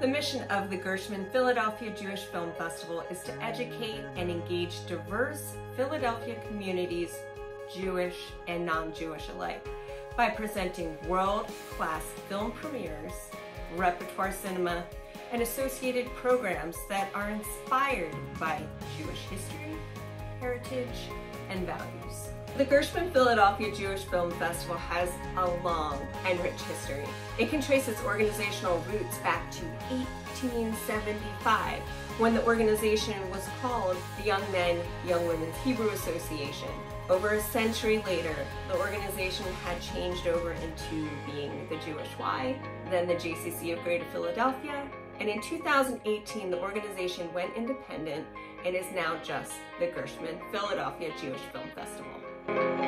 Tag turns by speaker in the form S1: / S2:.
S1: The mission of the Gershman Philadelphia Jewish Film Festival is to educate and engage diverse Philadelphia communities, Jewish and non-Jewish alike, by presenting world-class film premieres, repertoire cinema, and associated programs that are inspired by Jewish history, heritage, and values. The Gershman Philadelphia Jewish Film Festival has a long and rich history. It can trace its organizational roots back to 1875, when the organization was called the Young Men, Young Women's Hebrew Association. Over a century later, the organization had changed over into being the Jewish Y, then the JCC of Greater Philadelphia, and in 2018, the organization went independent and is now just the Gershman Philadelphia Jewish Film Festival.